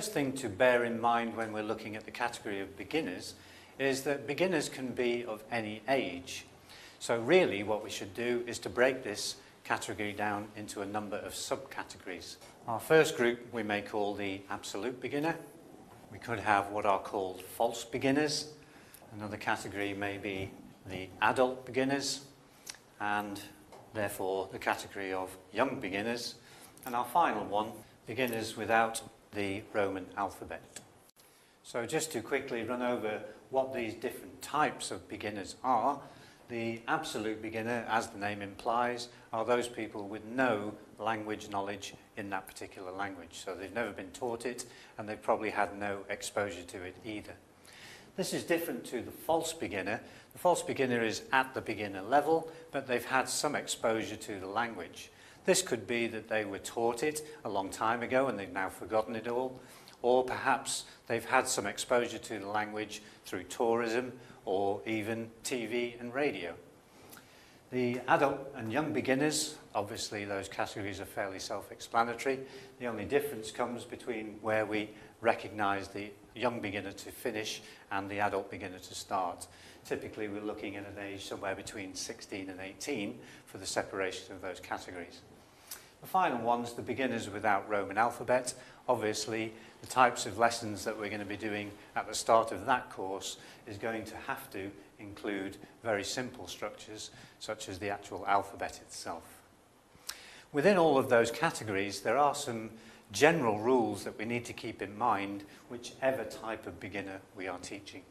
thing to bear in mind when we're looking at the category of beginners is that beginners can be of any age. So really what we should do is to break this category down into a number of subcategories. Our first group we may call the absolute beginner. We could have what are called false beginners. Another category may be the adult beginners and therefore the category of young beginners. And our final one, beginners without the Roman alphabet. So just to quickly run over what these different types of beginners are, the absolute beginner, as the name implies, are those people with no language knowledge in that particular language. So they've never been taught it and they've probably had no exposure to it either. This is different to the false beginner. The false beginner is at the beginner level, but they've had some exposure to the language. This could be that they were taught it a long time ago and they've now forgotten it all, or perhaps they've had some exposure to the language through tourism or even TV and radio. The adult and young beginners, obviously those categories are fairly self-explanatory. The only difference comes between where we recognise the young beginner to finish and the adult beginner to start. Typically we're looking at an age somewhere between 16 and 18 for the separation of those categories. The final one's the beginners without Roman alphabet. Obviously, the types of lessons that we're going to be doing at the start of that course is going to have to include very simple structures, such as the actual alphabet itself. Within all of those categories, there are some general rules that we need to keep in mind, whichever type of beginner we are teaching.